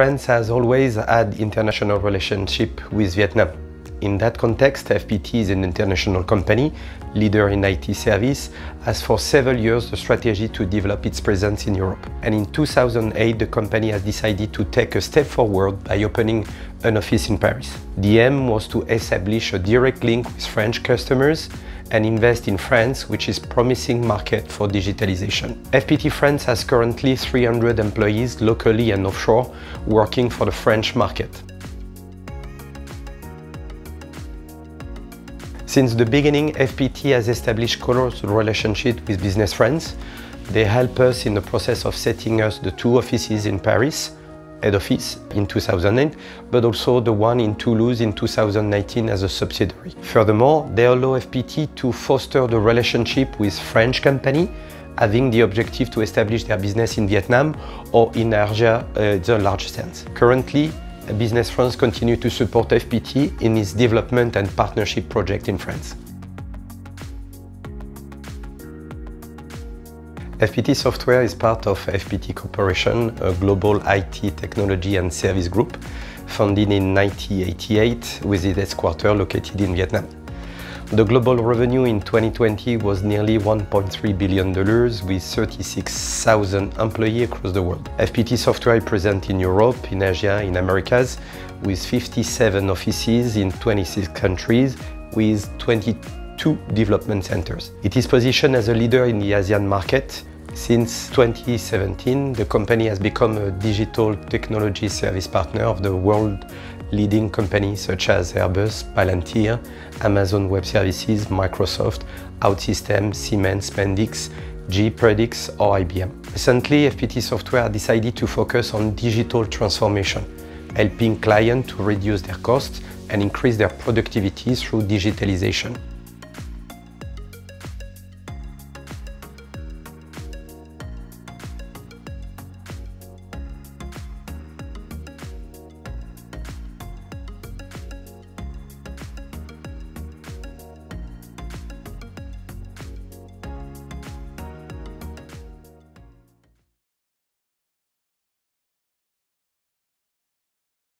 France has always had international relationship with Vietnam. In that context, FPT is an international company, leader in IT service, has for several years the strategy to develop its presence in Europe. And in 2008, the company has decided to take a step forward by opening an office in Paris. The aim was to establish a direct link with French customers and invest in France, which is promising market for digitalization. FPT France has currently 300 employees locally and offshore working for the French market. Since the beginning, FPT has established close relationship with Business France. They help us in the process of setting us the two offices in Paris, head office in 2008, but also the one in Toulouse in 2019 as a subsidiary. Furthermore, they allow FPT to foster the relationship with French company, having the objective to establish their business in Vietnam or in Asia uh, the large sense. Currently, Business France continue to support FPT in its development and partnership project in France. FPT Software is part of FPT Corporation, a global IT technology and service group founded in 1988 with its headquarters located in Vietnam. The global revenue in 2020 was nearly $1.3 billion with 36,000 employees across the world. FPT Software is present in Europe, in Asia, in Americas, with 57 offices in 26 countries with 22 development centers. It is positioned as a leader in the Asian market. Since 2017, the company has become a digital technology service partner of the world leading companies such as Airbus, Palantir, Amazon Web Services, Microsoft, OutSystems, Siemens, Mendix, GE Predix or IBM. Recently, FPT Software decided to focus on digital transformation, helping clients to reduce their costs and increase their productivity through digitalization.